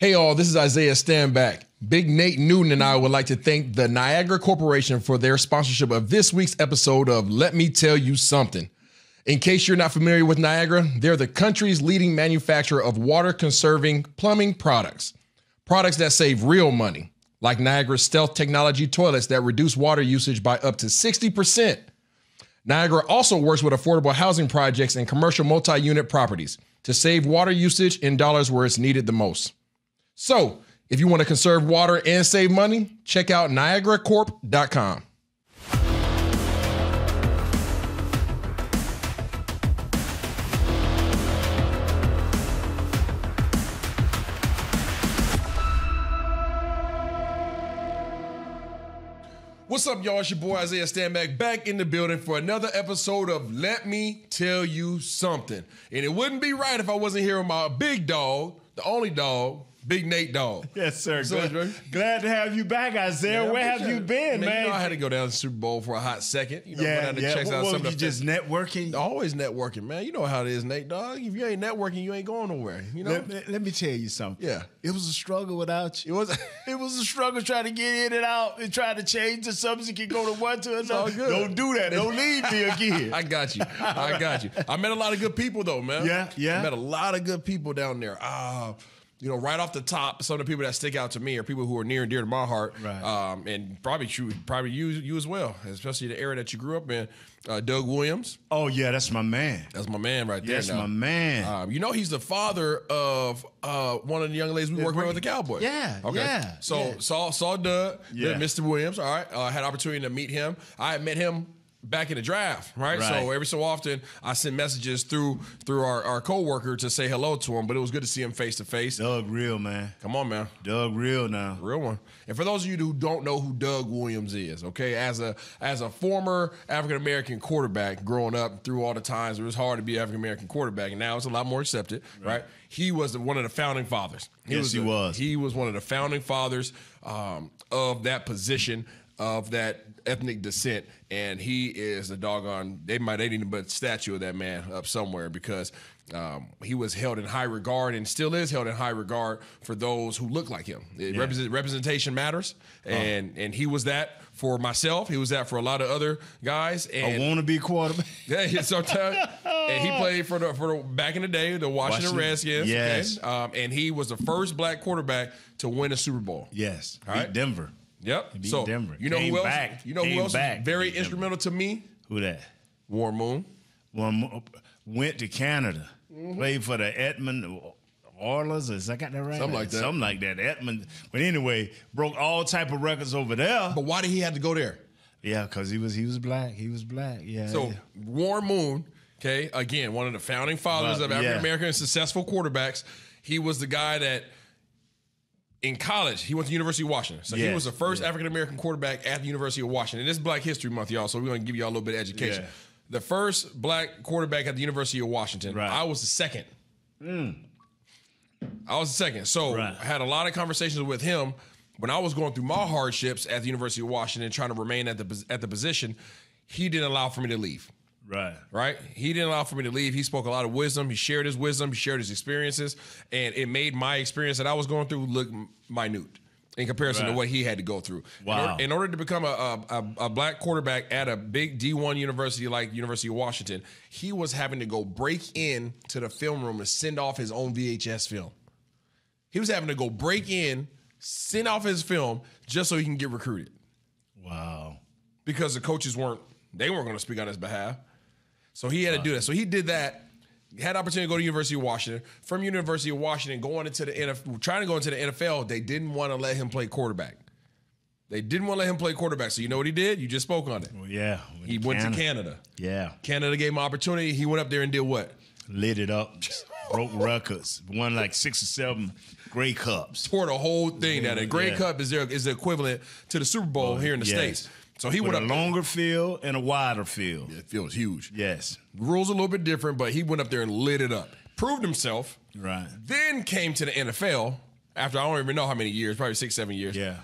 Hey, all, this is Isaiah Stanback. Big Nate Newton and I would like to thank the Niagara Corporation for their sponsorship of this week's episode of Let Me Tell You Something. In case you're not familiar with Niagara, they're the country's leading manufacturer of water conserving plumbing products. Products that save real money, like Niagara's stealth technology toilets that reduce water usage by up to 60%. Niagara also works with affordable housing projects and commercial multi unit properties to save water usage in dollars where it's needed the most. So, if you want to conserve water and save money, check out niagaracorp.com. What's up, y'all? It's your boy Isaiah Stanback back in the building for another episode of Let Me Tell You Something. And it wouldn't be right if I wasn't here with my big dog, the only dog, Big Nate Dog. Yes, sir. Up, Glad, glad to have you back, Isaiah. Yeah, Where have you been, man? You know, I had to go down to the Super Bowl for a hot second. You know, yeah, down to yeah. check What, out what, some you of the just networking? always networking, man. You know how it is, Nate Dog. If you ain't networking, you ain't going nowhere. You know, Let, let- me tell you something. Yeah. It was a struggle without you. it was. It was a struggle trying to get in and out and trying to change the subject and go to one to another. all good. Don't do that. Don't leave me again. I got you. I got you. I met a lot of good people though, man. Yeah, yeah. I met a lot of good people down there. Uh, you know, right off the top, some of the people that stick out to me are people who are near and dear to my heart. Right. Um, and probably true, probably you, you as well, especially the era that you grew up in. Uh, Doug Williams, oh, yeah, that's my man. that's my man right there. That's now. my man. Um, you know, he's the father of uh, one of the young ladies we work with with the Cowboys. Yeah, Okay. yeah, So yeah. saw saw Doug, Yeah. Mr. Williams. All right. Uh, had opportunity to meet him. I had met him back in the draft. Right. Right. So every so often I send messages through through our, our coworker to say hello to him. But it was good to see him face to face. Doug Real, man. Come on, man. Doug Real now. Real one. And for those of you who don't know who Doug Williams is, okay, as a as a former African American quarterback growing up through all the times it was hard to be African American quarterback, and now it's a lot more accepted, right? He was the- one of the founding fathers. Yes, he the- was. He was one of the founding fathers um, of that position of that ethnic descent, and he is a doggone. They might they need to put a statue of that man up somewhere because um, he was held in high regard and still is held in high regard for those who look like him. It Yeah. represent, representation matters, and and he was that for myself. He was that for a lot of other guys, I want to be a quarterback. yeah, yeah, so tell- and he played for the for the back in the day the Washington, Washington, Redskins. yes. okay? um, and he was the first black quarterback to win a Super Bowl. yes. All right? Denver. Yep. beat so Denver. you know Came who else? back. You know who else back. very Denver. instrumental to me? Who that? Warren Moon. One mo- went to Canada, Mm-hmm. played for the Edmund Oilers. Is I got that right? Something like that. Something like that. Edmund. But anyway, broke all type of records over there. But why did he have to go there? Yeah, because he was he was black. He was black. Yeah. So yeah. Warren Moon, okay, again, one of the founding fathers Well, of. African American successful quarterbacks. He was the guy that in college, he went to University of Washington. So he was the first African American quarterback at the University of Washington. And this Black History Month, y'all, so we're gonna give y'all a little bit of education. Yeah. The first black quarterback at the University of Washington. Right. I was the second. Mm. I was the second. So Right. I had a lot of conversations with him when I was going through my hardships at the University of Washington, trying to remain at the at the position. He didn't allow for me to leave. Right. Right? He didn't allow for me to leave. He spoke a lot of wisdom. He shared his wisdom. He shared his experiences, and it made my experience that I was going through look minute in comparison to what he had to go through. In Wow. order, in order to become a, a, a, a black quarterback at a big D1 university like University of Washington, he was having to go break in to the film room to send off his own VHS film. He was having to go break in, send off his film just so he can get recruited Wow. because the coaches weren't they weren't going to speak on his behalf. So he had to do that. So he did that. Had opportunity to go to University of Washington. From University of Washington, going into the NFL, trying to go into the NFL, they didn't want to let him play quarterback. They didn't want to let him play quarterback. So you know what he did? You just spoke on it. Well, yeah. He went to Canada. Yeah. Canada gave him opportunity. He went up there and did what? Lit it up. broke records. Won like six or seven Grey Cups. Tore the whole thing down. The Grey Yeah. Cup is there is the equivalent to the Super Bowl here in the Yes. states. So he went a longer field and a wider field. It feels huge. Yes. Rules a little bit different, but he went up there and lit it up. Proved himself. Right. Then came to the NFL after I don't even know how many years, probably six, seven years. Yeah.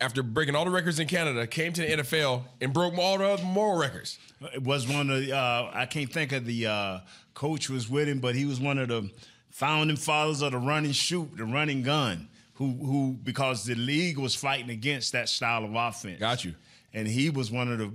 After breaking all the records in Canada, came to the NFL and broke all the other more records. It was one of the, uh, I can't think of the uh, coach was with him, but he was one of the founding fathers of the run and shoot, the running gun, who who because the league was fighting against that style of offense. Got you. And he was one of the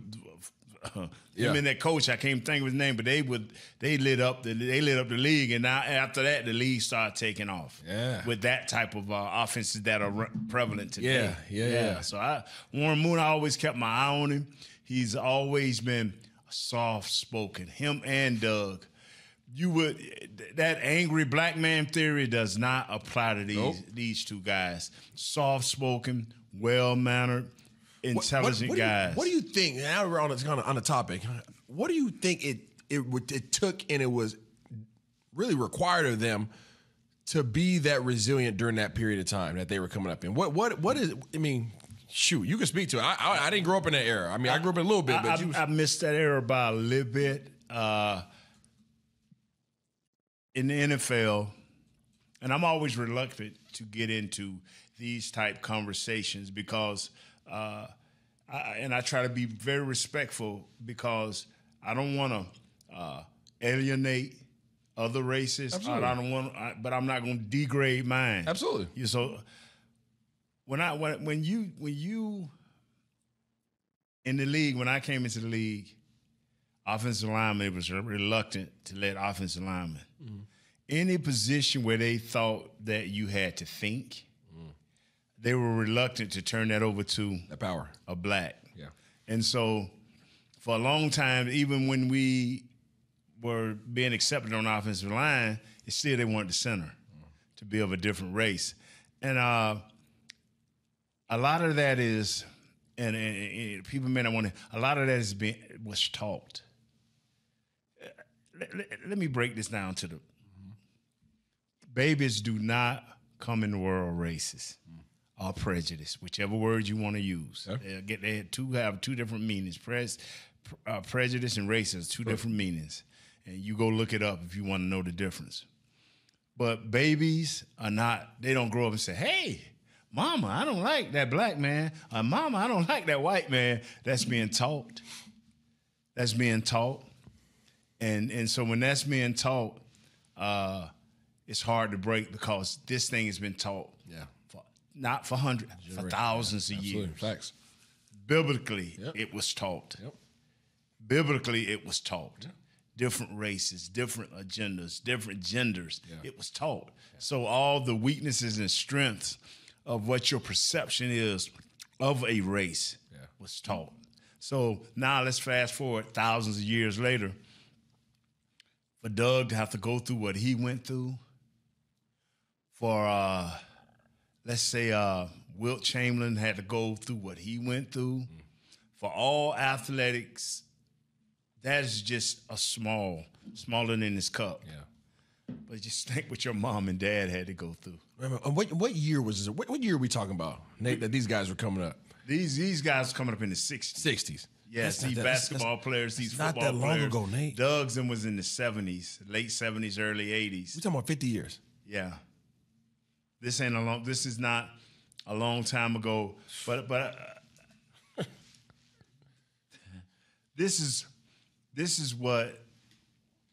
uh, Yeah. him and that coach, I can't think of his name, but they would they lit up the they lit up the league, and now after that, the league started taking off. Yeah. with that type of uh, offenses that are re- prevalent today. Yeah, yeah, yeah. So I Warren Moon, I always kept my eye on him. He's always been soft spoken. Him and Doug. You would that angry black man theory does not apply to these Nope. these two guys. Soft spoken, well mannered, What- intelligent what, do you- guys. what do you think? Now we're on the, kind of on the topic. What do you think it it it took and it was really required of them to be that resilient during that period of time that they were coming up in? What what what is? I mean, shoot, you can speak to it. I I, I didn't grow up in that era. I mean, I grew up in a little bit, I, but I- you. I missed that era by a little bit. Uh, in the NFL, and I'm always reluctant to get into these type conversations because, uh, I, and I try to be very respectful because I don't want to uh, alienate other races. Absolutely. I don't want, but I'm not going to degrade mine. Absolutely. You so when I when when you when you in the league when I came into the league, offensive lineman was reluctant to let offensive linemen any position where they thought that you had to think. They were reluctant to turn that over to that power. a black. Yeah. And so for a long time, even when we were being accepted on the offensive line, it still they wanted the center to be of a different race. And uh, a lot of that is, and, and- and people may not want to, a lot of that is being, was taught. Let, let- let me break this down to the babies do not come in the world racist or prejudice, whichever word you want to use. They get they two have two different meanings. Pres, uh, prejudice and racism, two different meanings, and you go look it up if you want to know the difference. But babies are not. They don't grow up and say, "Hey, mama, I don't like that black man," or "Mama, I don't like that white man." That's being taught. That's being taught, and and so when that's being taught, uh, it's hard to break because this thing has been taught. Yeah. Not for hundreds, for thousands of Absolutely. years. Facts. Biblically, Yep. it was taught. Yep. Biblically, it was taught. Different races, different agendas, different genders. It was taught. So all the weaknesses and strengths of what your perception is of a race Yeah. was taught. So now let's fast forward thousands of years later. For Doug to have to go through what he went through, for uh, let's say uh, Wilt Chamberlain had to go through what he went through. For all athletics, that is just a small, smaller than this cup. Yeah. But just think what your mom and dad had to go through. What what year was this? What, what year are we talking about? Nate, that these guys were coming up. These these guys coming up in the 60s. Sixties. Yes, these basketball players, these not that long players. ago, Nate. Doug's and was in the 70s, late 70s, early 80s. We're talking about fifty years. Yeah. This ain't a long. This is not a long time ago. But but uh, this is this is what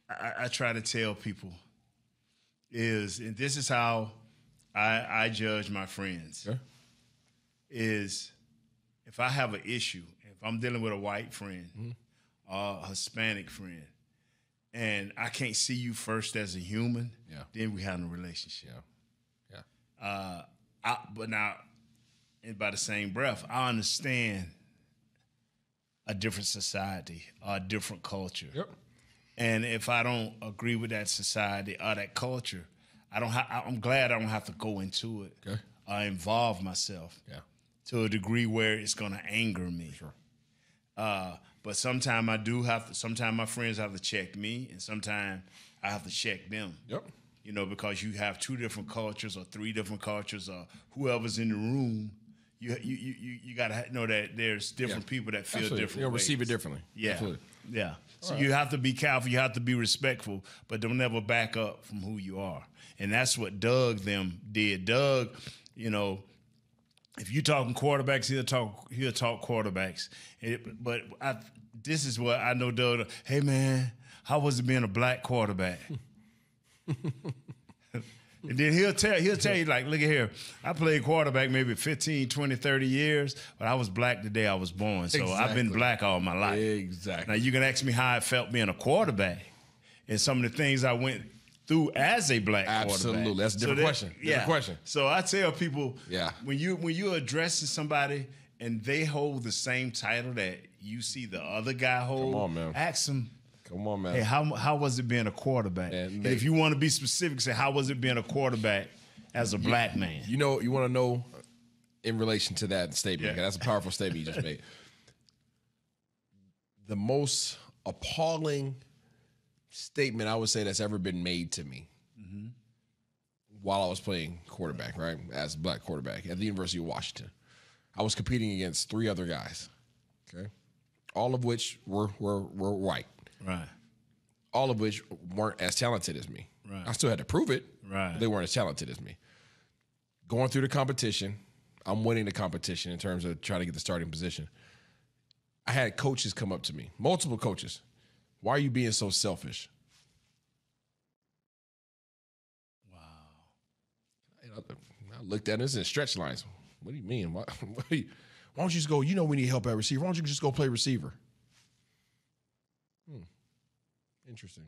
I, I try to tell people is, and this is how I, I judge my friends. Okay. Is if I have an issue, if I'm dealing with a white friend or a Hispanic friend, and I can't see you first as a human, Yeah. then we have a relationship. Yeah. Yeah. I, but now, and by the same breath, I understand a different society, or a different culture. Yep. And if I don't agree with that society or that culture, I don't. Ha- I'm glad I don't have to go into it Okay. or involve myself Yeah. to a degree where it's going to anger me. Sure. Uh, but sometimes I do have to. Sometimes my friends have to check me, and sometimes I have to check them. Yep. You know, because you have two different cultures or three different cultures or whoever's in the room. You you you you, you got to know that there's different Yeah. people that feel Absolutely. different. You'll receive it differently. Yeah. Absolutely. Yeah. So you have to be careful. You have to be respectful, but don't ever back up from who you are. And that's what Doug them did. Doug, you know, if you're talking quarterbacks, he'll talk. He'll talk quarterbacks. It- but I, this is what I know, Doug. Hey man, how was it being a black quarterback? And then he'll tell he'll tell you like, look at here, I played quarterback maybe 15, 20, 30 years, but I was black the day I was born. So I've been black all my life. Exactly. Now you can ask me how it felt being a quarterback and some of the things I went through as a black Absolutely. quarterback. That's a different that- question. Different question. So I tell people, Yeah. when you when you're addressing somebody and they hold the same title that you see the other guy hold, Come on, man. ask them, Come on, man. hey, how how was it being a quarterback? Man, they- if you want to be specific, say how was it being a quarterback as a black man? You know, you want to know in relation to that statement. Yeah. That's a powerful statement you just made. The most appalling statement I would say that's ever been made to me mm-hmm. while I was playing quarterback, right? As a black quarterback at the University of Washington. I was competing against three other guys. Okay. All of which were were were white. Right. All of which weren't as talented as me. Right. I still had to prove it. Right. they weren't as talented as me. Going through the competition, I'm winning the competition in terms of trying to get the starting position. I had coaches come up to me, multiple coaches. Why are you being so selfish? Wow. I, looked at this in stretch lines. What do you mean? Why, why, why don't you just go? You know we need help at receiver. Why don't you just go play receiver? Hmm. Interesting.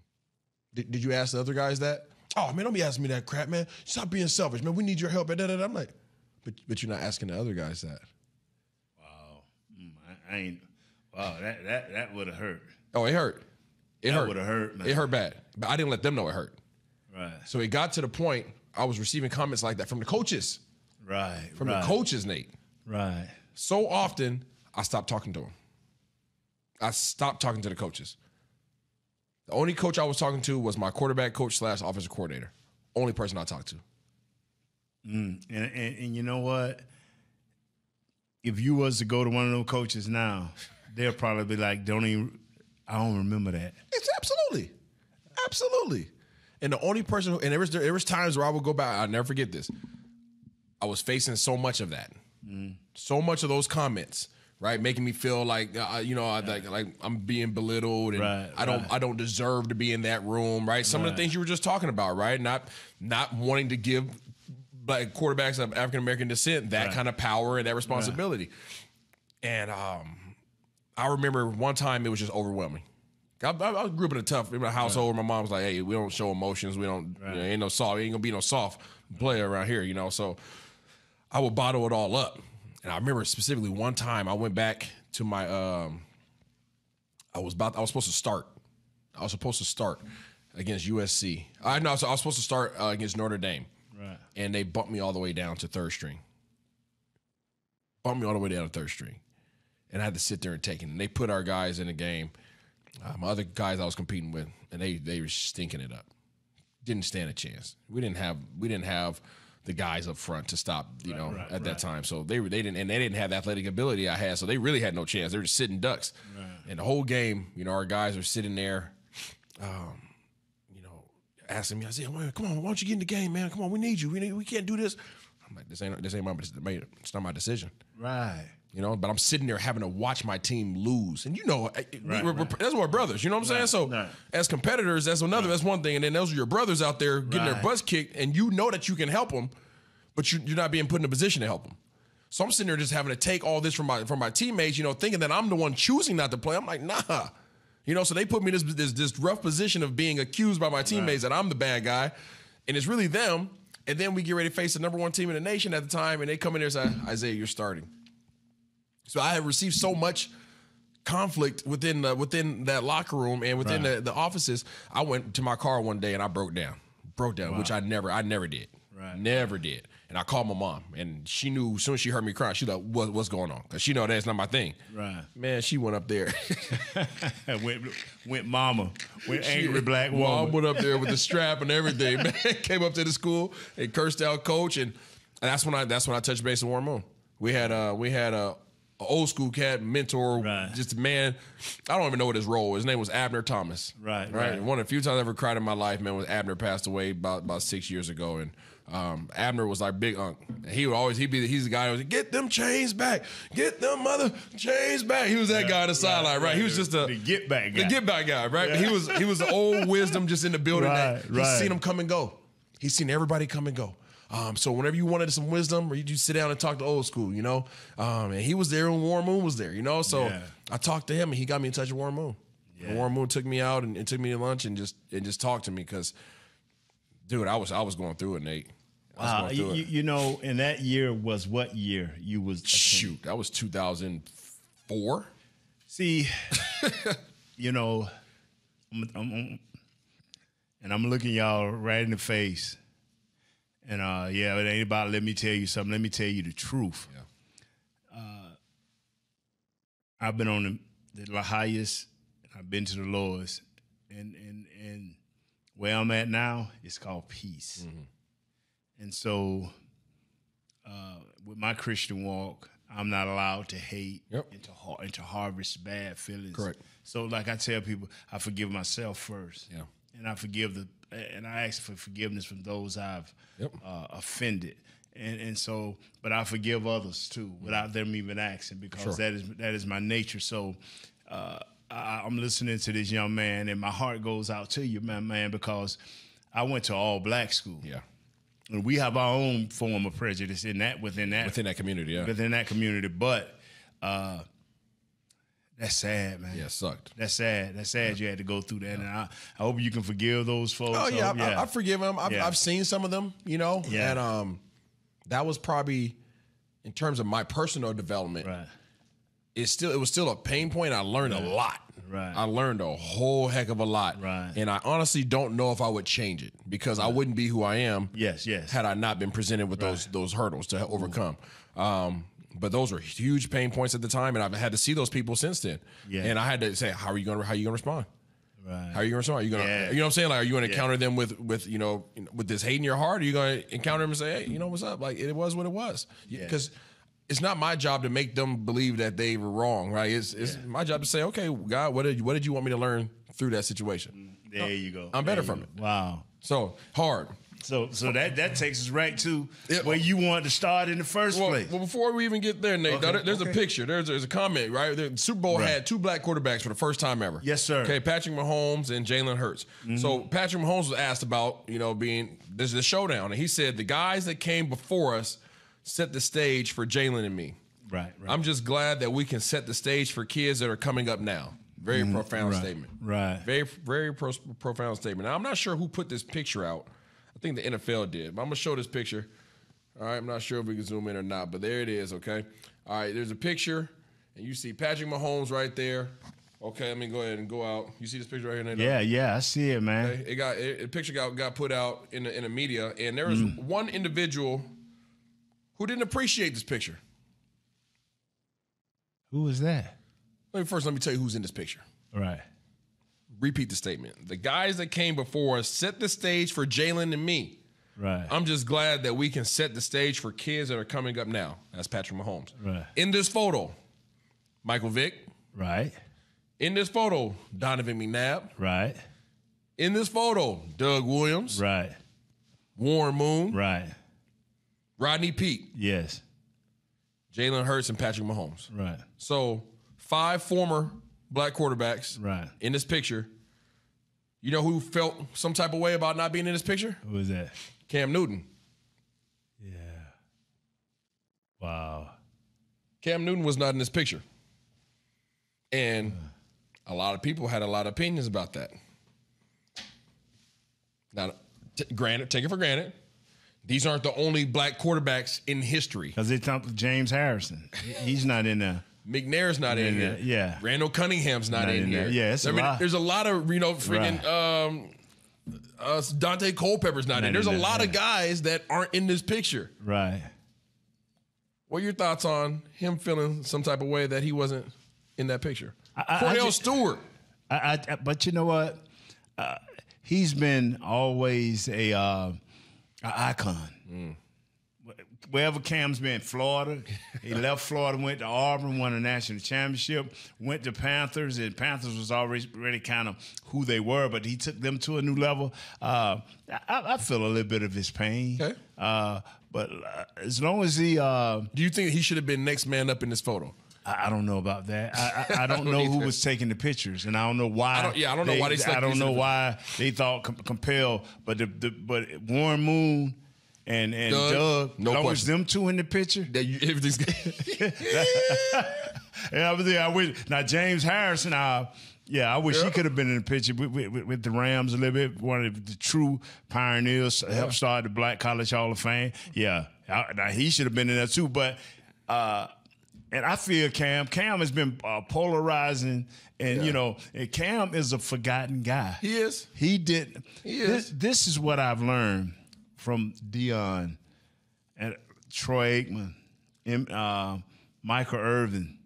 Did, did you ask the other guys that? Oh man, don't be asking me that crap, man. Stop being selfish, man. We need your help. I'm like, but but you're not asking the other guys that. Wow. Mm, I, I ain't. Wow. That that that would have hurt. Oh, it hurt. It That hurt. would've hurt, man. It hurt bad. But I didn't let them know it hurt. Right. So it got to the point I was receiving comments like that from the coaches, Right. from right, the coaches, Nate. Right. So often I stopped talking to them. I stopped talking to the coaches. The only coach I was talking to was my quarterback coach slash offensive coordinator. Only person I talked to. Mm, and, and and you know what? If you was to go to one of those coaches now, they'll probably be like, "Don't even." I don't remember that. It's absolutely, absolutely. And the only person, who, and there was there was times where I would go back. I'll never forget this. I was facing so much of that, mm. so much of those comments, right, making me feel like uh, you know, I, like like I'm being belittled, and Right, I don't right. I don't deserve to be in that room, right? Some of the things you were just talking about, right? Not not wanting to give like quarterbacks of African American descent that Right. kind of power and that responsibility. And um, I remember one time it was just overwhelming. I, I, I grew up in a tough in a household where my mom was like, "Hey, we don't show emotions. We don't. you know, ain't no soft. Ain't gonna be no soft player around here." You know, so I would bottle it all up. And I remember specifically one time I went back to my. um I was about. I was supposed to start. I was supposed to start against USC. I know. So I was supposed to start uh, against Notre Dame, Right. and they bumped me all the way down to third string. Bumped me all the way down to third string, and I had to sit there and take it. And they put our guys in the game. Uh, my other guys I was competing with, and they they were stinking it up. Didn't stand a chance. We didn't have we didn't have the guys up front to stop. You know, right, at that time, so they were they didn't and they didn't have the athletic ability I had, so they really had no chance. They were just sitting ducks. And the whole game, you know, our guys are sitting there, um, you know, asking me. I said, "Well, "Come on, why don't you get in the game, man? Come on, we need you. We need, we can't do this." I'm like, "This ain't this ain't my it's not my decision." Right. You know, but I'm sitting there having to watch my team lose, and you know, Right, we're- right. that's what we're brothers. You know what I'm saying? So, right. as competitors, that's another. That's one thing, and then those are your brothers out there getting their Right. butts kicked, and you know that you can help them, but you, you're not being put in a position to help them. So I'm sitting there just having to take all this from my from my teammates, you know, thinking that I'm the one choosing not to play. I'm like, nah, you know. So they put me in this this, this rough position of being accused by my teammates that I'm the bad guy, and it's really them. And then we get ready to face the number one team in the nation at the time, and they come in there and say, Isaiah, you're starting. So I have received so much conflict within the, within that locker room and within Right. the, the offices. I went to my car one day and I broke down, broke down, which I never, I never did, Right. never did. And I called my mom, and she knew as soon as she heard me crying, she like, what, "What's going on?" Because she know that's not my thing. Right. Man, she went up there. went went mama. Went angry black woman. Mom went up there with the strap and everything. Man, came up to the school and cursed out coach, and, and that's when I that's when I touched base with Warren Moon. We had uh we had a old school cat mentor, Right. just a man. I don't even know what his role. was. His name was Abner Thomas. Right, right. right. One of the few times I ever cried in my life, man, was Abner passed away about about six years ago, and. Um, Abner was like big unk. He would always he'd be he's the guy who was like, get them chains back, get them mother chains back. He was that guy on the sideline, right? He was just a the get back guy. the get back guy, right? He was he was the old wisdom just in the building. Right, that he's right. seen him come and go. he's seen everybody come and go. Um, so whenever you wanted some wisdom, or you just sit down and talk to old school, you know. Um, and he was there when Warren Moon was there, you know. So Yeah. I talked to him, and he got me in touch with Warren Moon. And Warren Moon took me out and, and took me to lunch and just and just talked to me because, dude, I was I was going through it, Nate. Wow, going you, you, it. you know, and that year was what year you was Shoot, that was 2004. See, you know, I'm- I'm- and I'm looking y'all right in the face. And uh, yeah, it ain't about let me tell you something. Let me tell you the truth. Yeah. Uh, I've been on the, the highest, and I've been to the lowest, and and and where I'm at now, it's called peace. And so, uh, with my Christian walk, I'm not allowed to hate Yep. and to har- and to harvest bad feelings. Correct. So, like I tell people, I forgive myself first. Yeah. And I forgive the and I ask for forgiveness from those I've Yep. uh, offended. And and so, but I forgive others too without them even asking because Sure. that is that is my nature. So. Uh, I, I'm listening to this young man, and my heart goes out to you, man, man, because I went to all black school. Yeah. And we have our own form of prejudice in that within that Within that community, yeah. within that community. But uh, that's sad, man. Yeah, it sucked. That's sad. That's sad. You had to go through that, and I, I hope you can forgive those folks. Oh yeah, Hope- I, I, I forgive them. I've, Yeah. I've seen some of them, you know, Yeah. and um, that was probably in terms of my personal development. right. It's still it was still a pain point. I learned a lot. Right. I learned a whole heck of a lot. Right. And I honestly don't know if I would change it because I wouldn't be who I am. Yes, yes. Had I not been presented with those those hurdles to overcome. Um, but those were huge pain points at the time, and I've had to see those people since then. Yeah. And I had to say, how are you gonna how are you gonna respond? Right. How are you gonna respond? Are you gonna, Yeah. you know what I'm saying? Like, are you gonna encounter them with, with you know, with this hate in your heart? Are you gonna encounter them and say, hey, you know what's up? Like, it was what it was. Because it's not my job to make them believe that they were wrong, right? It's, it's my job to say, okay, God, what did you, what did you want me to learn through that situation? Mm, there you go. I'm better from you it. Wow. So hard. So so that that takes us right to Yeah. where you wanted to start in the first Well, place. well, before we even get there, Nate, Okay, there- there's a picture. There's, there's a comment, right? The Super Bowl Right. had two black quarterbacks for the first time ever. Yes, sir. Okay, Patrick Mahomes and Jalen Hurts. So Patrick Mahomes was asked about, you know, being this is a showdown, and he said the guys that came before us set the stage for Jalen and me. right. Right. I'm just glad that we can set the stage for kids that are coming up now. Very profound Mm-hmm. Right. statement. Right. Very, very pro- profound statement. Now, I'm not sure who put this picture out. I think the NFL did, but I'm gonna show this picture. All right, I'm not sure if we can zoom in or not, but there it is. Okay. All right, there's a picture, and you see Patrick Mahomes right there. Okay, let me go ahead and go out. You see this picture right here, Nate? yeah, yeah, I see it, man. Okay, It got it, picture got got put out in the in the media, and there was Mm. one individual who didn't appreciate this picture. Who was that? Let me first let me tell you who's in this picture. Right. Repeat the statement. The guys that came before us set the stage for Jalen and me. Right. I'm just glad that we can set the stage for kids that are coming up now. That's Patrick Mahomes. Right. In this photo, Michael Vick. right. In this photo, Donovan McNabb. Right. In this photo, Doug Williams, Right. Warren Moon, Right. Rodney Peete, Yes. Jalen Hurts, and Patrick Mahomes. Right. So five former black quarterbacks Right. in this picture. You know who felt some type of way about not being in this picture? Who was that? Cam Newton. Yeah. Wow. Cam Newton was not in this picture. And a lot of people had a lot of opinions about that. Now, t- granted, take it for granted, these aren't the only black quarterbacks in history. Because they talked James Harrison. He's not in there. McNair's not in Yeah, here. yeah. Randall Cunningham's not, Not in, in here. there. Yeah, I a mean, lot. there's a lot of you know freaking um, uh, Daunte Culpepper's not, in. in There's a there, lot of guys that aren't in this picture. Right. What are your thoughts on him feeling some type of way that he wasn't in that picture? I- I just- Stewart. I, I, I- but you know what? Uh, he's been always a uh, a icon. Wherever Cam's been, Florida, he left Florida, went to Auburn, won a national championship, went to Panthers, and Panthers was already already kind of who they were, but he took them to a new level. Uh, I, I feel a little bit of his pain, Okay. uh, but uh, as long as he, uh, Do you think he should have been next man up in this photo? I, don't know about that. I, I, I don't know who was taking the pictures, and I don't know why. I don't- yeah, I don't know why they I don't know why they thought com- compelled, but the, the but Warren Moon and and Doug, Doug, no long question. them two in the picture. That you, everything's Yeah, I was there. I wish now James Harrison. Uh, yeah, I wish he could have been in the picture with, with, with the Rams a little bit. One of the true pioneers, helped start the Black College Hall of Fame. Yeah, I- now he should have been in there too. But uh, and I feel Cam. Cam has been uh, polarizing, and you know, and Cam is a forgotten guy. He is. He did. He This, is. this is what I've learned from Deion and Troy Aikman, and uh, Michael Irvin.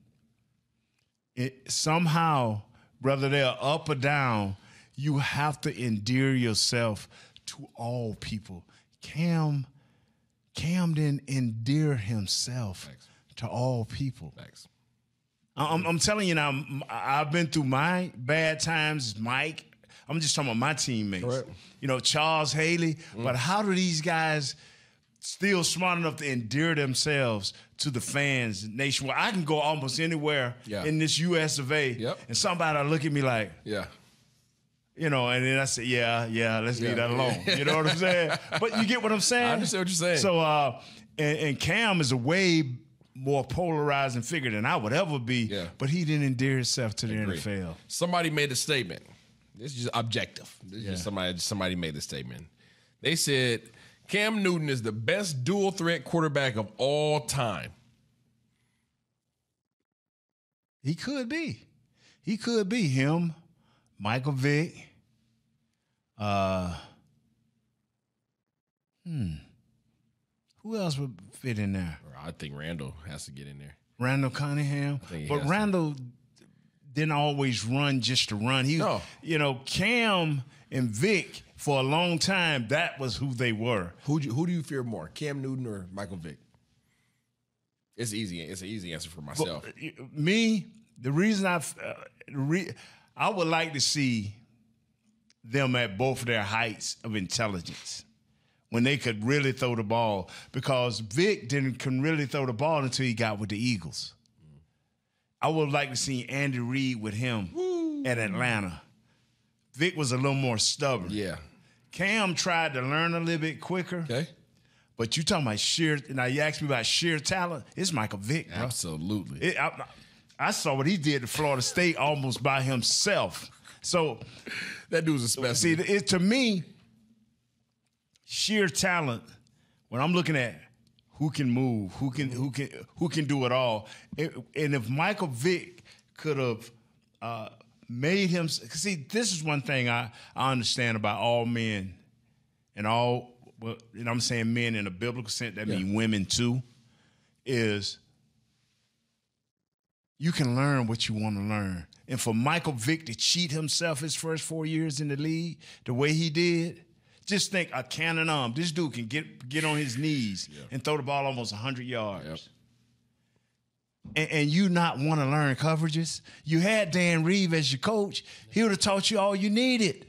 It, somehow, whether they're up or down, you have to endear yourself to all people. Cam, Cam didn't endear himself to all people. Thanks. I'm, I'm telling you now, I've been through my bad times. Mike, I'm just talking about my teammates. Correct. You know, Charles Haley. But how do these guys still smart enough to endear themselves to the fans nationwide? I can go almost anywhere Yeah. in this U.S. of A. Yep. And somebody will look at me like, Yeah. you know, and then I say, yeah, yeah, let's leave that alone. You know what I'm saying? But you get what I'm saying? I understand what you're saying. So, uh, and, and Cam is a way more polarizing figure than I would ever be. Yeah. But he didn't endear himself to the. NFL. Somebody made a statement. This is just objective. This is just somebody somebody made the statement. They said Cam Newton is the best dual threat quarterback of all time. He could be. He could be him, Michael Vick. Uh, hmm. Who else would fit in there? I think Randall has to get in there. Randall Cunningham. But Randall to. Didn't always run just to run. He, No. you know, Cam and Vick for a long time. That was who they were. Who do you, who do you fear more, Cam Newton or Michael Vick? It's easy. It's an easy answer for myself. uh, me, the reason I, uh, re, I would like to see them at both their heights of intelligence when they could really throw the ball because Vick didn't can really throw the ball until he got with the Eagles. I would like to see Andy Reid with him at Atlanta. Vick was a little more stubborn. yeah. Cam tried to learn a little bit quicker, Okay. but you talking about sheer. Now you asked me about sheer talent. It's Michael Vick, bro. Absolutely. It, I, I saw what he did to Florida State almost by himself. So, that dude's a special. see, it, to me, sheer talent. When I'm looking at who can move, who can who can who can do it all, and if Michael Vick could have uh, made him see, this is one thing I, I understand about all men and all. Well, and I'm saying men in a biblical sense. That mean women too. Is you can learn what you want to learn. And for Michael Vick to cheat himself his first four years in the league the way he did, just think a cannon arm. This dude can get get on his knees and throw the ball almost 100 yards. Yep. And, and you not want to learn coverages. You had Dan Reeve as your coach. He would have taught you all you needed.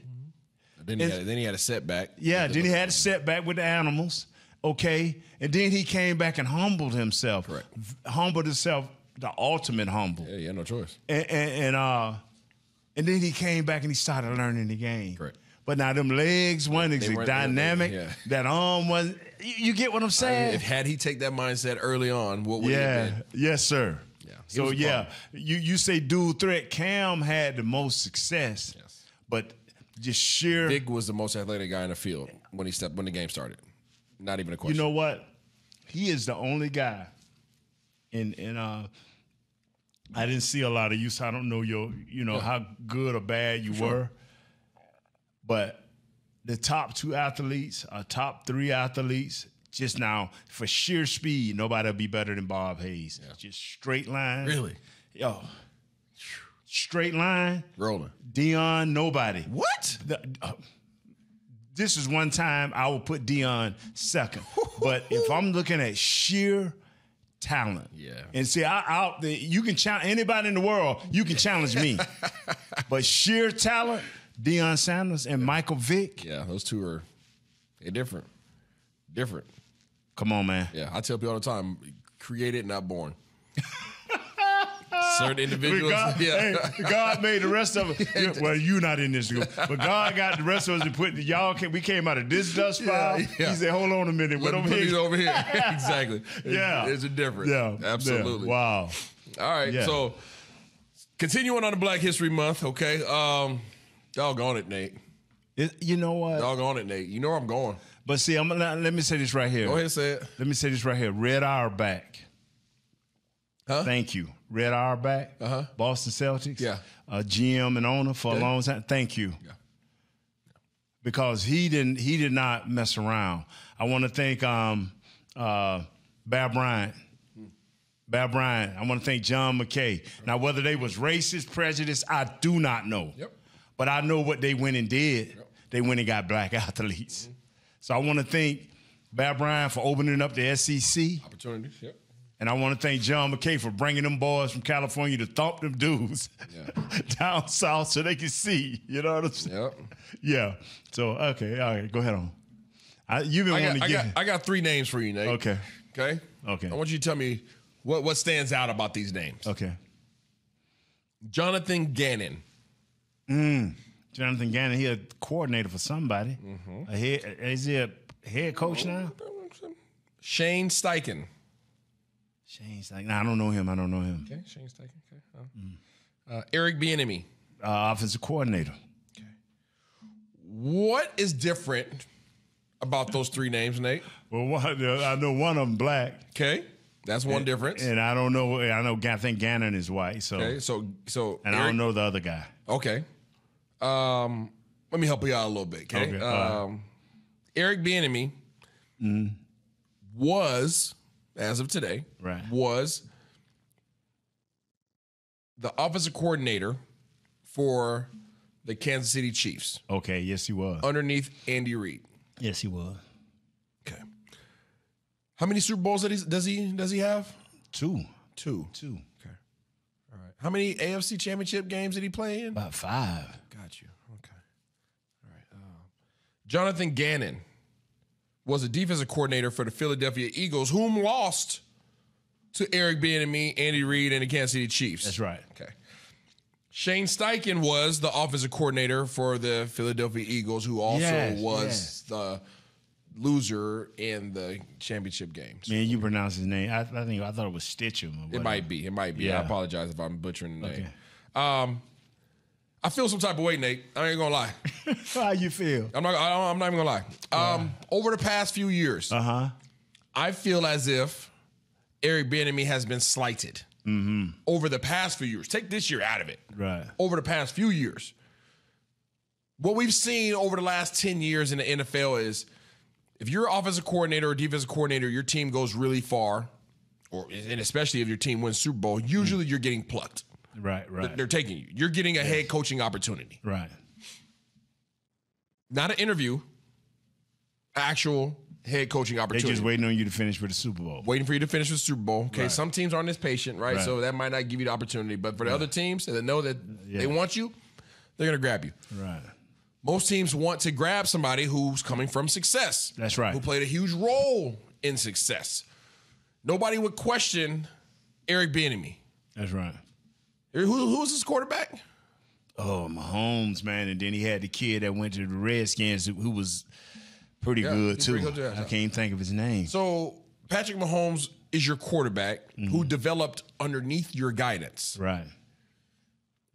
Then he, had, then he had a setback. Yeah, then he had a setback with the animals. Okay. And then he came back and humbled himself. Correct. Humbled himself, the ultimate humble. Yeah, he had no choice. and, and, and uh and then he came back and he started learning the game. Correct. But now them legs They weren't- dynamic. yeah. That arm was you, get what I'm saying? If had he take that mindset early on, what would he yeah. have been? Yes, sir. Yeah. He So yeah, you you say dual threat. Cam had the most success. Yes. But just sheer Vick was the most athletic guy in the field when he stepped when the game started. Not even a question. You know what? He is the only guy. And and uh I didn't see a lot of you, so I don't know your you know how good or bad you were. But the top two athletes are top three athletes. Just now, for sheer speed, nobody'll be better than Bob Hayes. Just straight line. Really? Yo. Straight line. rolling. Deion, nobody. What? The- uh, this is one time I will put Deion second. but if I'm looking at sheer talent, Yeah. and see, I, I the, you can challenge anybody in the world. You can challenge me, but sheer talent, Deion Sanders and Michael Vick. Yeah, those two are they're different. Different. Come on, man. Yeah, I tell people all the time, created, not born. Certain individuals, God, yeah. hey, God made the rest of it. Well, you're not in this group, but God got the rest of us to put. The y'all, came, we came out of this dust pile. yeah. He said, "Hold on a minute, what over here?" over here. exactly. Yeah. There's a difference. Yeah, Absolutely. Yeah. Wow. All right. Yeah. So continuing on the Black History Month, okay. Um doggone it, Nate. It- you know what? Doggone it, Nate. You know where I'm going. But see, I'm gonna let me say this right here. Go ahead, say it. Let me say this right here. Red Auerbach. Huh? Thank you. Red Auerbach. Uh-huh. Boston Celtics. Yeah. Uh, GM and owner for a long time. Thank you. Yeah. Because he didn't he did not mess around. I want to thank um uh Bear Bryant. Bear Bryant. I want to thank John McKay. Now, whether they was racist, prejudice, I do not know. Yep. But I know what they went and did. They went and got black athletes. So I want to thank Bear Bryant for opening up the SEC. Opportunities. Yep. And I want to thank John McKay for bringing them boys from California to thump them dudes down south so they can see. You know what I'm saying? Yep. Yeah. So, okay. All right. Go ahead on. I, you've been I wanting got, to I, got, I got three names for you, Nate. okay. Okay. Okay. I want you to tell me what, what stands out about these names. Okay. Jonathan Gannon. Jonathan Gannon, he a coordinator for somebody. Mm-hmm. A head, is he a head coach now? Shane Steichen. Shane's like, nah, I don't know him. I don't know him. Okay, Shane Steichen. Okay. Uh, uh, Eric Bieniemy. Uh, offensive coordinator. Okay. What is different about those three names, Nate? Well, one, I know one of them black, Okay, that's one difference. and I don't know. I know. I think Gannon is white. So, Okay, so so and I don't know the other guy. Okay. Um, let me help you out a little bit. Okay. Okay, all right. um, Eric Bieniemy was, as of today, Right. was the offensive coordinator for the Kansas City Chiefs Okay. Yes, he was. underneath Andy Reid. yes, he was. Okay. How many Super Bowls he does he does he have? Two. Two. Two. Okay. All right. How many AFC Championship games did he play in? About five. Got you. Okay. All right. Um, Jonathan Gannon was a defensive coordinator for the Philadelphia Eagles, whom lost to Eric Bieniemy, Andy Reid, and the Kansas City Chiefs. That's right. Okay. Shane Steichen was the offensive coordinator for the Philadelphia Eagles, who also Yes, was yes. the loser in the championship games. Man, you pronounce his name. I, I think I thought it was Stitchum. It might be. It might be. Yeah. I apologize if I'm butchering the name. Okay. Um, I feel some type of way, Nate. I ain't gonna lie. How you feel? I'm not. I I'm not even gonna lie. Um, over the past few years, Uh huh. I feel as if Eric Bieniemy has been slighted mm-hmm. over the past few years. Take this year out of it. Right. Over the past few years, what we've seen over the last ten years in the NFL is, if you're an offensive coordinator or defensive coordinator, your team goes really far, or and especially if your team wins Super Bowl, usually you're getting plucked. Right. Right. They're taking you. You're getting a head coaching opportunity, right. not an interview. Actual head coaching opportunity. They opportunity. just waiting on you to finish for the Super Bowl. waiting for you to finish with the Super Bowl. Okay, Right. some teams aren't as patient, right? Right. So that might not give you the opportunity. But for the other teams that know that they want you, they're gonna grab you. Right. Most teams want to grab somebody who's coming from success. That's right. Who played a huge role in success. Nobody would question Eric Bieniemy. That's right. Who, who was his quarterback? Oh, Mahomes, man, and then he had the kid that went to the Redskins who- was pretty Yeah, good too. pretty good. I can't even think of his name. So Patrick Mahomes is your quarterback Mm-hmm. who developed underneath your guidance. right.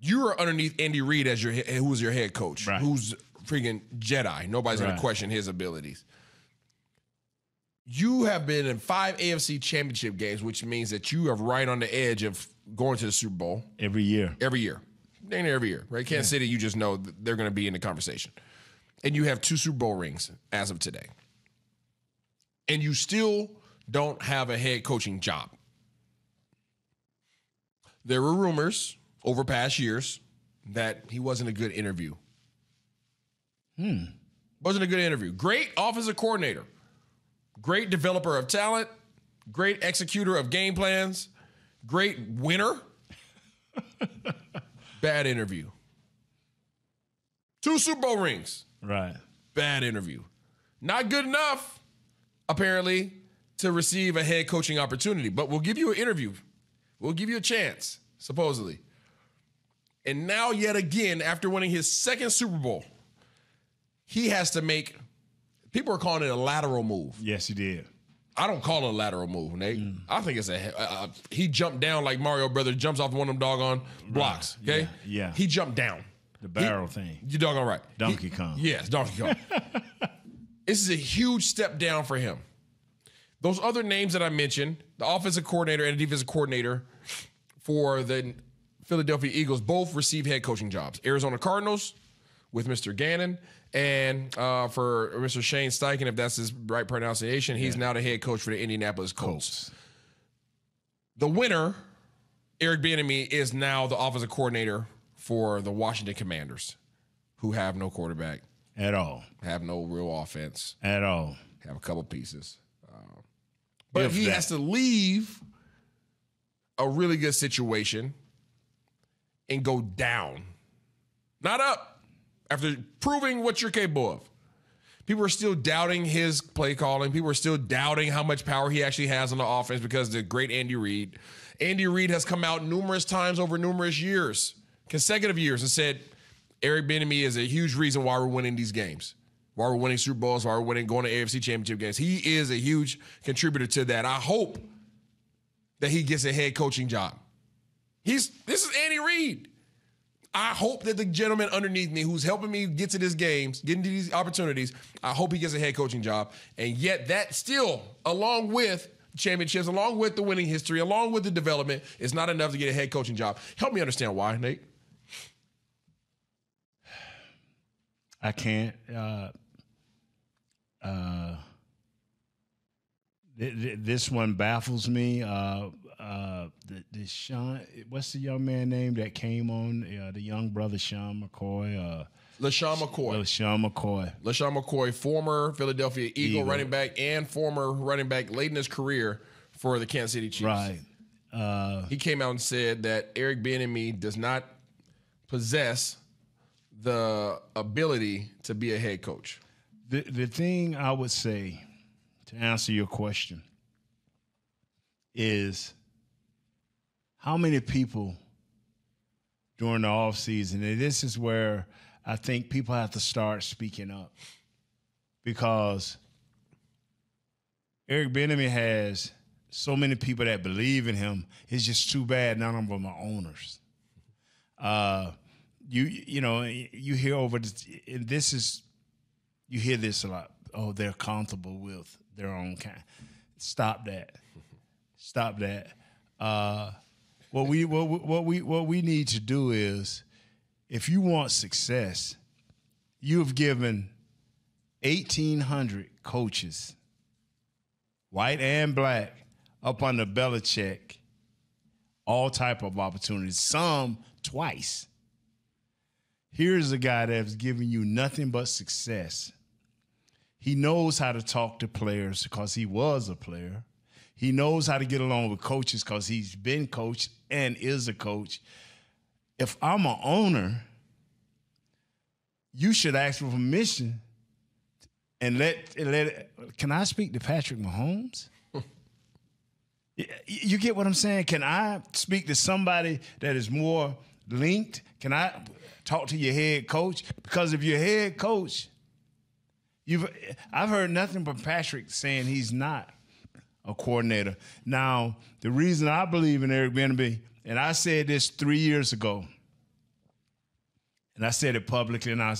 you were underneath Andy Reid as your who was your head coach, Right. who's freaking Jedi. Nobody's Right. gonna question his abilities. You have been in five AFC Championship games, which means that you are right on the edge of going to the Super Bowl Every year. every year. Near every year, right? Kansas City, you just know that they're going to be in the conversation, and you have two Super Bowl rings as of today, and you still don't have a head coaching job. There were rumors over past years that he wasn't a good interview. Hmm. Wasn't a good interview. Great offensive coordinator, great developer of talent, great executor of game plans, great winner. Bad interview. Two Super Bowl rings. Right. Bad interview. Not good enough, apparently, to receive a head coaching opportunity. But we'll give you an interview. We'll give you a chance. supposedly. And now, yet again, after winning his second Super Bowl, he has to make. People are calling it a lateral move. Yes, he did. I don't call it a lateral move, Nate. I think it's a. Uh, he jumped down like Mario Brother jumps off one of them doggone blocks. Okay, Yeah, yeah. He jumped down. The barrel thing. You doggone right. Donkey He- Kong. Yes, Donkey Kong. this is a huge step down for him. Those other names that I mentioned, the offensive coordinator and the defensive coordinator for the Philadelphia Eagles, both receive head coaching jobs. Arizona Cardinals with Mr. Gannon, and uh, for Mr. Shane Steichen, if that's his right pronunciation, he's now the head coach for the Indianapolis Colts. The winner, Eric Bieniemy, is now the offensive coordinator for the Washington Commanders, who have no quarterback, At all. have no real offense, At all. have a couple pieces. Uh, but If he that. has to leave a really good situation and go down, not up, after proving what you're capable of. People are still doubting his play calling. People are still doubting how much power he actually has on the offense because the great Andy Reid. Andy Reid has come out numerous times over numerous years, consecutive years, and said Eric Bieniemy is a huge reason why we're winning these games, why we're winning Super Bowls, why we're winning going to AFC Championship games. He is a huge contributor to that. I hope that he gets a head coaching job. He's this is Andy Reid. I hope that the gentleman underneath me who's helping me get to these games, getting to these opportunities, I hope he gets a head coaching job. And yet that still, along with championships, along with the winning history, along with the development, is not enough to get a head coaching job. Help me understand why, Nate. I can't. Uh, uh, th- th- this one baffles me. Uh, uh, the, the Sean, what's the young man name that came on? Uh, the young brother Sean McCoy. Uh, LeSean McCoy. Sean McCoy. LeSean McCoy, former Philadelphia Eagle, Eagle. running back and former running back late in his career for the Kansas City Chiefs. Right. Uh, He came out and said that Eric Bieniemy does not possess the ability to be a head coach. the the thing I would say to answer your question is how many people during the off season, and this is where I think people have to start speaking up because Eric Bieniemy has so many people that believe in him. It's just too bad none of them are owners. Uh, you you know you hear over this, and this is you hear this a lot. Oh, they're comfortable with their own kind. Stop that. Stop that. Uh, what we what, we- what we what we need to do is, if you want success, you have given eighteen hundred coaches, white and black, up under Belichick, all type of opportunities. Some twice. Here's a guy that's giving you nothing but success. He knows how to talk to players because he was a player. He knows how to get along with coaches because he's been coached and is a coach. If I'm an owner, you should ask for permission and let let. Can I speak to Patrick Mahomes? You get what I'm saying? Can I speak to somebody that is more linked? Can I talk to your head coach? Because if your head coach, you've I've heard nothing but Patrick saying he's not a coordinator. Now, the reason I believe in Eric Bieniemy, and I said this three years ago, and I said it publicly, and I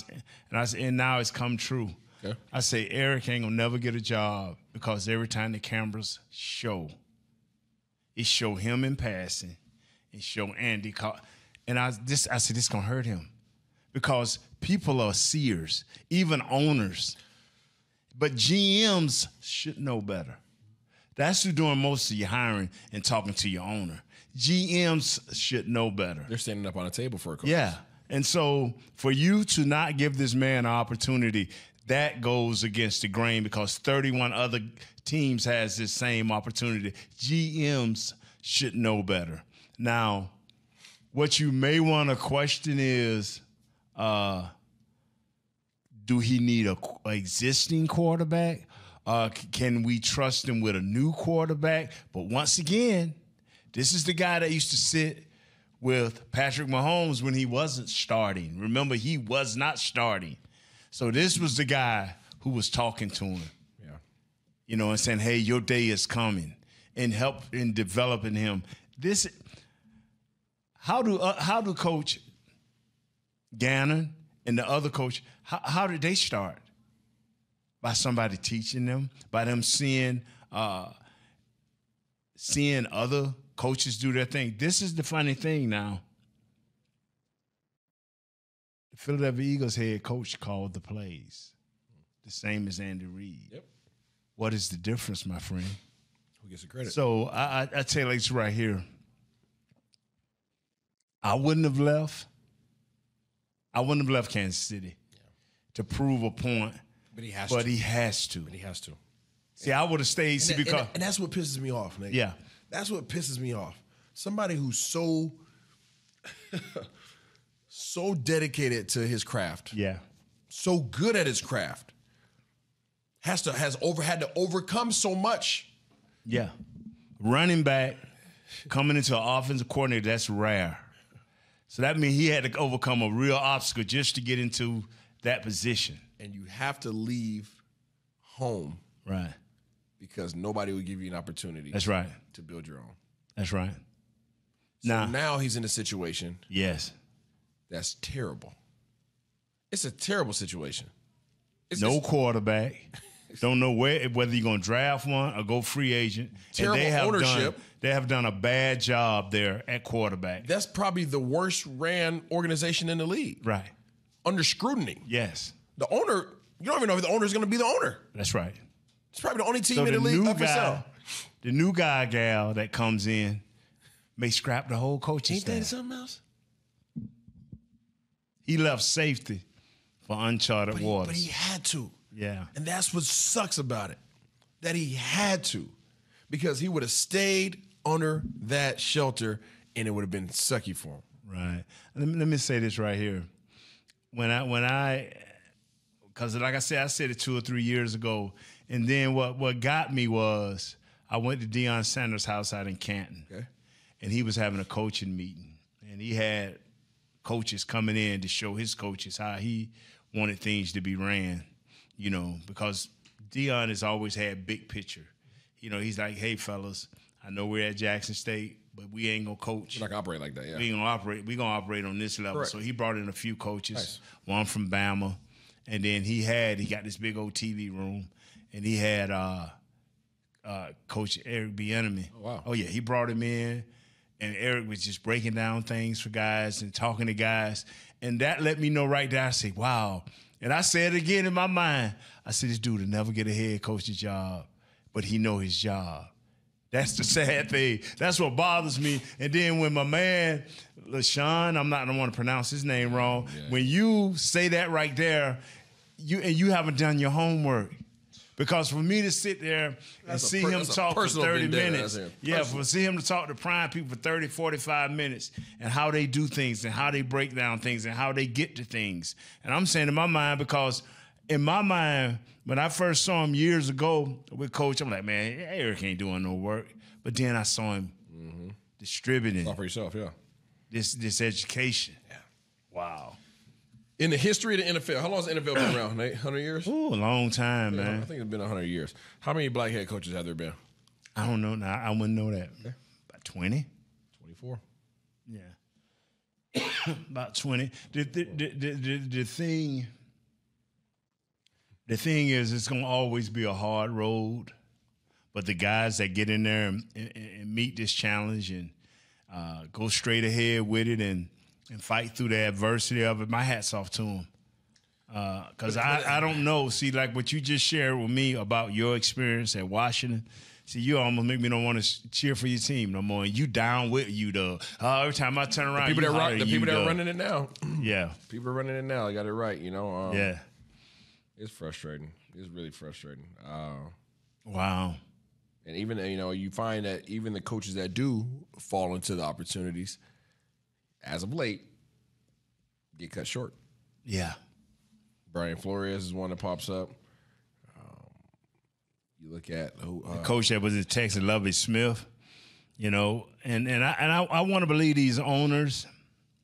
and I s- and now it's come true. Okay. I say Eric ain't gonna never get a job because every time the cameras show, it show him in passing, it show Andy call, and I this I said this gonna hurt him because people are seers, even owners, but GMs should know better. That's who doing most of your hiring and talking to your owner. GMs should know better. They're standing up on a table for a coach. Yeah. And so for you to not give this man an opportunity, that goes against the grain because 31 other teams has this same opportunity. GMs should know better. Now, what you may want to question is uh, do he need a, a existing quarterback? Uh, can we trust him with a new quarterback? But once again, this is the guy that used to sit with Patrick Mahomes when he wasn't starting. Remember, he was not starting. So this was the guy who was talking to him, Yeah. you know, and saying, "Hey, your day is coming," and help in developing him. This, how do uh, how do Coach Gannon and the other coach how, how did they start? By somebody teaching them, by them seeing uh, seeing other coaches do their thing. This is the funny thing now. The Philadelphia Eagles head coach called the plays, the same as Andy Reid. Yep. What is the difference, my friend? Who gets the credit? So I, I, I tell you right here. I wouldn't have left. I wouldn't have left Kansas City to prove a point, but he has but to. he has to. he has to. See, I would have stayed. See, And, because and- and that's what pisses me off, Nate. Yeah. That's what pisses me off. Somebody who's so so dedicated to his craft, yeah, so good at his craft, has to has over had to overcome so much. yeah, running back coming into an offensive coordinator that's rare. So that means he had to overcome a real obstacle just to get into that position. And you have to leave home Right. because nobody will give you an opportunity That's right. to build your own. That's right. So Now, now he's in a situation yes. that's terrible. It's a terrible situation. It's no just quarterback. Don't know where whether you're gonna draft one or go free agent. Terrible and they have ownership. Done, they have done a bad job there at quarterback. that's probably the worst ran organization in the league right. under scrutiny. Yes. The owner, you don't even know if the owner is going to be the owner. That's right. It's probably the only team So in the the league new up for guy, sale. the new guy gal that comes in may scrap the whole coaching Ain't that staff. something else? He left safety for uncharted But he, waters. but he had to. yeah. And that's what sucks about it. That he had to. Because he would have stayed under that shelter and it would have been sucky for him. Right. Let me, let me say this right here. When I when I because like I said, I said it two or three years ago, and then what what got me was I went to Deion Sanders' house out in Canton, Okay. and he was having a coaching meeting, and he had coaches coming in to show his coaches how he wanted things to be ran, you know, because Deion has always had big picture. You know, he's like, hey fellas, I know we're at Jackson State, but we ain't gonna coach. Like operate like that, yeah. We ain't gonna operate. We gonna operate on this level. Correct. So he brought in a few coaches, Nice. one from Bama, and then he had he got this big old TV room, and he had uh, uh, Coach Eric Bieniemy. Oh wow. Oh yeah, he brought him in, and Eric was just breaking down things for guys and talking to guys, and that let me know right there. I say, wow. And I said again in my mind. I said, this dude will never get a head coach's job, but he know his job. That's the sad thing. That's what bothers me. And then when my man LeSean, I'm not gonna want to pronounce his name wrong. When you say that right there, you and you haven't done your homework. Because for me to sit there and That's see per- him talk for 30 minutes, yeah, for see him to talk to prime people for 30, 45 minutes and how they do things and how they break down things and how they get to things. And I'm saying in my mind, because in my mind, when I first saw him years ago with Coach, I'm like, man, Eric ain't doing no work. But then I saw him mm-hmm. distributing All for yourself, yeah. this this education. Yeah. Wow. In the history of the NFL, how long has the NFL been around? Nate? 100 years? Ooh, a long time, I man. I think it's been 100 years. How many black head coaches have there been? I don't know now. I wouldn't know that. About 20? 24. Yeah. About 20. The, the, the, the, the, the thing the thing is it's gonna always be a hard road. But the guys that get in there and, and, and meet this challenge and uh, go straight ahead with it and, and fight through the adversity of it, my hat's off to them. Because I, I don't know. See, like what you just shared with me about your experience at Washington. See, you almost make me don't want to cheer for your team no more. And you down with you, though. Uh, every time I turn around, People you that rock, the people that are running it now. Yeah, people are running it now. I got it right, you know. Um, yeah. It's frustrating. It's really frustrating. Uh, Wow. and even you know, you find that even the coaches that do fall into the opportunities, as of late, get cut short. Yeah. Brian Flores is one that pops up. Um, you look at who uh, Coach that was in Texas, Lovie Smith. You know, and and I and I, I want to believe these owners,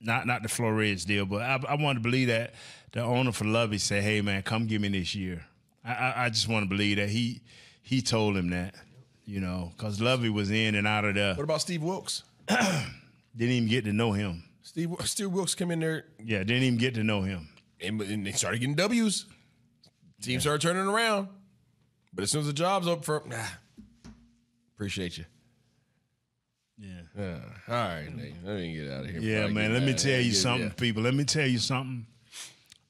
not not the Flores deal, but I, I want to believe that the owner for Lovie said, "Hey man, come give me this year." I I, I just want to believe that he he told him that, you know, because Lovie was in and out of the What about Steve Wilks? didn't even get to know him. Steve Steve Wilks came in there Yeah, didn't even get to know him. and, and they started getting W's. Team started turning around. But as soon as the job's up for, nah, appreciate you. Yeah. Yeah. All right, Nate. Let me get out of here. Yeah, I man. get Let me mad. tell you Yeah, something, people. Let me tell you something.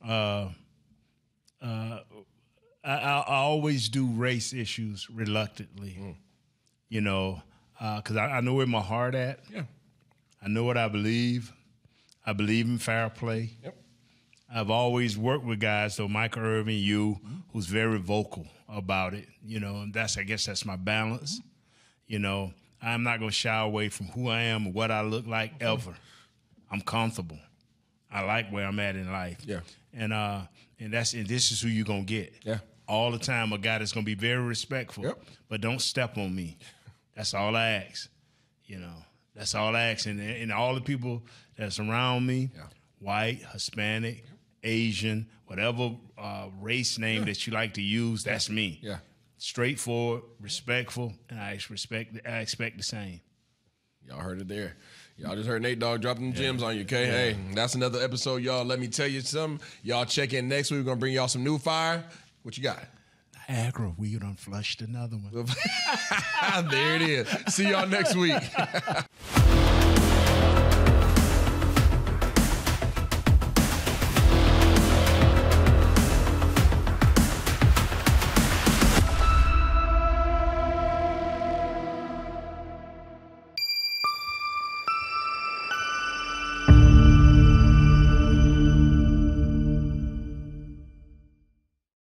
Uh, uh, I, I, I always do race issues reluctantly, Mm. you know, because I, I know where my heart at. Yeah. I know what I believe. I believe in fair play. Yep. I've always worked with guys, though Michael Irvin, you, Mm-hmm. who's very vocal about it. You know, and that's I guess that's my balance. Mm-hmm. You know, I'm not gonna shy away from who I am or what I look like ever. I'm comfortable. I like where I'm at in life. Yeah. And uh, and that's and this is who you're gonna get. Yeah. All the time, a guy that's gonna be very respectful. Yep. But don't step on me. That's all I ask. You know, that's all I ask. And, and all the people that's around me, Yeah. white, Hispanic, Asian, whatever uh, race name that you like to use, that's me. Yeah. Straightforward, respectful, and I expect I expect the same. Y'all heard it there. Y'all just heard Nate Dogg dropping gems on you, okay? Hey, that's another episode, y'all. Let me tell you something. Y'all check in next week. We're going to bring y'all some new fire. What you got? Niagara, we done flushed another one. there it is. See y'all next week.